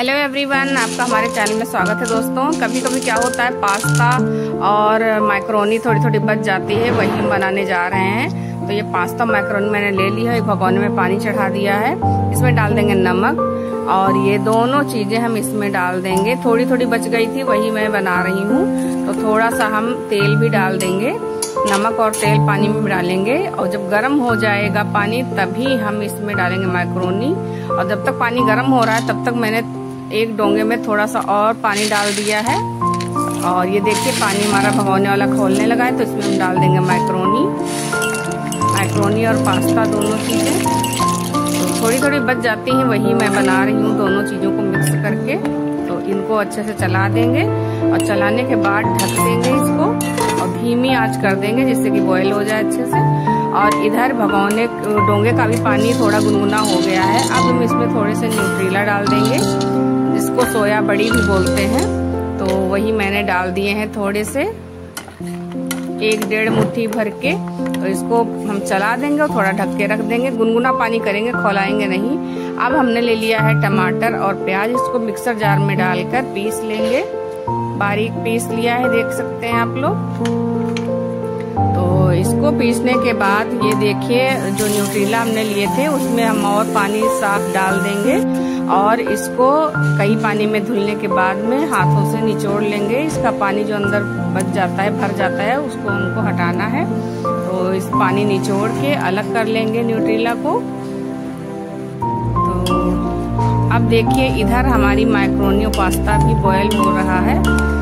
Hello everyone आपका हमारे channel में स्वागत है दोस्तों। कभी कभी क्या होता है, पास्ता और माइक्रोनी थोड़ी थोड़ी बच जाती है, वही हम बनाने जा रहे हैं। तो ये पास्ता माइक्रोनी मैंने ले लिया है भगोने में पानी चढ़ा दिया है। इसमें डाल देंगे नमक और ये दोनों चीज़ें हम इसमें डाल देंगे। थोड़ी थोड़ी बच गई थी, वही मैं बना रही हूँ। तो थोड़ा सा हम तेल भी डाल देंगे, नमक और तेल पानी में डालेंगे और जब गर्म हो जाएगा पानी, तभी हम इसमें डालेंगे माइक्रोनी और जब तक पानी गर्म हो रहा है, तब तक मैंने एक डोंगे में थोड़ा सा और पानी डाल दिया है। और ये देखिए, पानी हमारा भगोने वाला खोलने लगा है तो इसमें हम डाल देंगे माइक्रोनी माइक्रोनी और पास्ता दोनों चीज़ें। तो थोड़ी थोड़ी बच जाती हैं, वही मैं बना रही हूँ दोनों चीज़ों को मिक्स करके। तो इनको अच्छे से चला देंगे और चलाने के बाद ढक देंगे इसको। और धीमी आँच कर देंगे, जिससे कि बॉयल हो जाए अच्छे से। और इधर भगोने, डोंगे का भी पानी थोड़ा गुनगुना हो गया है। अब हम इसमें थोड़े से न्यूट्रीला डाल देंगे। जिसको सोया बड़ी भी बोलते हैं तो वही मैंने डाल दिए हैं थोड़े से। एक डेढ़ मुट्ठी भर के तो इसको हम चला देंगे और थोड़ा ढक के रख देंगे। गुनगुना पानी करेंगे, खोलाएँगे नहीं। अब हमने ले लिया है टमाटर और प्याज, इसको मिक्सर जार में डालकर पीस लेंगे। बारीक पीस लिया है, देख सकते हैं आप लोग। तो इसको पीसने के बाद ये देखिए, जो न्यूट्रीला हमने लिए थे, उसमें हम और पानी साफ़ डाल देंगे और इसको कई पानी में धुलने के बाद में हाथों से निचोड़ लेंगे। इसका पानी जो अंदर बच जाता है, भर जाता है, उसको हमको हटाना है। तो इस पानी निचोड़ के अलग कर लेंगे न्यूट्रीला को। तो अब देखिए, इधर हमारी माइक्रोनियो पास्ता भी बॉयल हो रहा है। तो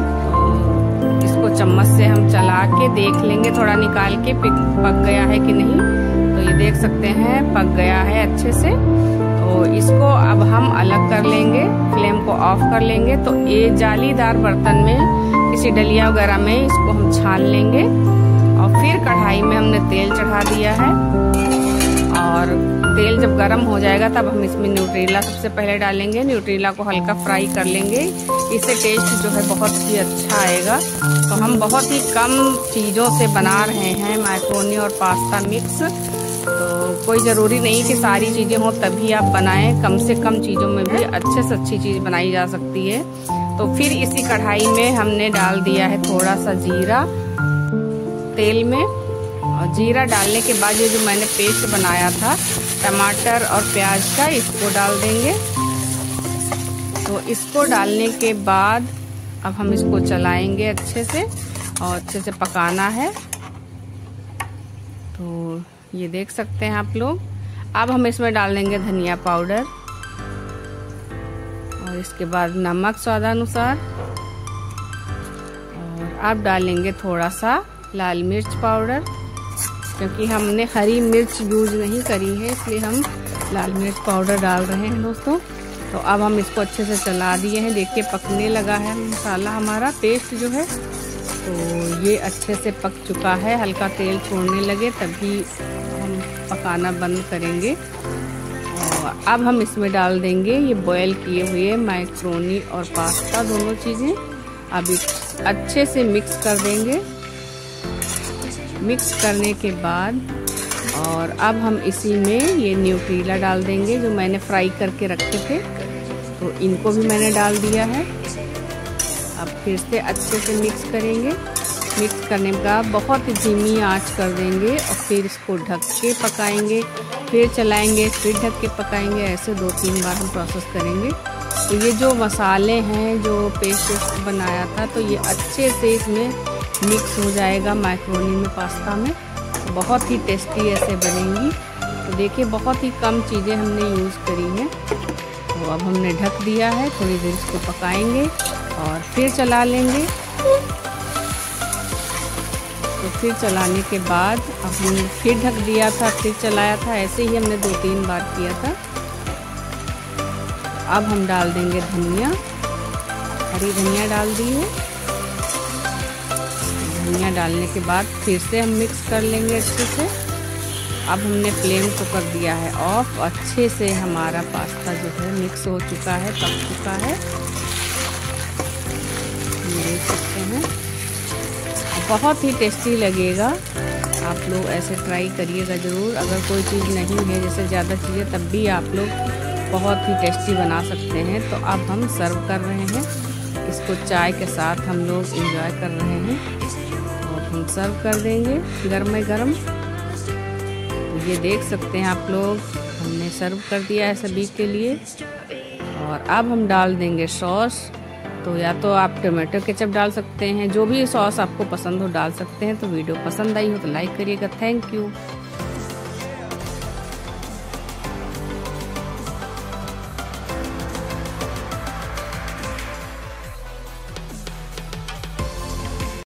चम्मच से हम चला के देख लेंगे, थोड़ा निकाल के पक गया है कि नहीं। तो ये देख सकते हैं, पक गया है अच्छे से। तो इसको अब हम अलग कर लेंगे, फ्लेम को ऑफ़ कर लेंगे। तो ये जालीदार बर्तन में, किसी डलिया वगैरह में इसको हम छान लेंगे। और फिर कढ़ाई में हमने तेल चढ़ा दिया है। और तेल जब गर्म हो जाएगा तब हम इसमें न्यूट्रीला सबसे पहले डालेंगे। न्यूट्रीला को हल्का फ्राई कर लेंगे। इससे टेस्ट जो है बहुत ही अच्छा आएगा। तो हम बहुत ही कम चीज़ों से बना रहे हैं माइक्रोनी और पास्ता मिक्स। तो कोई ज़रूरी नहीं कि सारी चीज़ें हों, तभी आप बनाएँ। कम से कम चीज़ों में भी अच्छे से अच्छी चीज़ बनाई जा सकती है। तो फिर इसी कढ़ाई में हमने डाल दिया है थोड़ा सा जीरा तेल में। और जीरा डालने के बाद ये जो मैंने पेस्ट बनाया था, टमाटर और प्याज का, इसको डाल देंगे। तो इसको डालने के बाद अब हम इसको चलाएँगे अच्छे से और अच्छे से पकाना है। तो ये देख सकते हैं आप लोग। अब हम इसमें डाल देंगे धनिया पाउडर और इसके बाद नमक स्वादानुसार। और अब डालेंगे थोड़ा सा लाल मिर्च पाउडर। क्योंकि हमने हरी मिर्च यूज़ नहीं करी है, इसलिए हम लाल मिर्च पाउडर डाल रहे हैं दोस्तों। तो अब हम इसको अच्छे से चला दिए हैं देखिए पकने लगा है मसाला हमारा पेस्ट जो है तो ये अच्छे से पक चुका है। हल्का तेल छोड़ने लगे, तभी हम पकाना बंद करेंगे। और अब हम इसमें डाल देंगे ये बॉयल किए हुए माइक्रोनी और पास्ता दोनों चीज़ें। अब अच्छे से मिक्स कर देंगे। मिक्स करने के बाद और अब हम इसी में ये न्यूट्रीला डाल देंगे जो मैंने फ्राई करके रखे थे। तो इनको भी मैंने डाल दिया है। अब फिर से अच्छे से मिक्स करेंगे। मिक्स करने का बहुत धीमी आँच कर देंगे और फिर इसको ढक के पकाएँगे। फिर चलाएँगे, फिर ढक के पकाएँगे। ऐसे दो तीन बार हम प्रोसेस करेंगे। तो ये जो मसाले हैं, जो पेस्ट बनाया था तो ये अच्छे से इसमें मिक्स हो जाएगा माइक्रोनी में पास्ता में। बहुत ही टेस्टी ऐसे बनेंगी। तो देखिए, बहुत ही कम चीज़ें हमने यूज़ करी हैं। तो अब हमने ढक दिया है, थोड़ी देर इसको पकाएँगे और फिर चला लेंगे। तो फिर चलाने के बाद अब हमने फिर ढक दिया था, फिर चलाया था, ऐसे ही हमने दो तीन बार किया था। अब हम डाल देंगे धनिया। हरी धनिया डाल दी है। धनिया डालने के बाद फिर से हम मिक्स कर लेंगे अच्छे से। अब हमने फ्लेम को कर दिया है ऑफ़ अच्छे से हमारा पास्ता जो है मिक्स हो चुका है, पक चुका है। देख सकते हैं। बहुत ही टेस्टी लगेगा। आप लोग ऐसे ट्राई करिएगा ज़रूर। अगर कोई चीज़ नहीं है, जैसे ज़्यादा चीज़ें, तब भी आप लोग बहुत ही टेस्टी बना सकते हैं। तो अब हम सर्व कर रहे हैं। इसको चाय के साथ हम लोग इंजॉय कर रहे हैं। और हम सर्व कर देंगे गर्म गर्म। तो ये देख सकते हैं आप लोग, हमने सर्व कर दिया है सभी के लिए। और अब हम डाल देंगे सॉस तो या तो आप टोमेटो केचप डाल सकते हैं, जो भी सॉस आपको पसंद हो डाल सकते हैं। तो वीडियो पसंद आई हो तो लाइक करिएगा। Thank you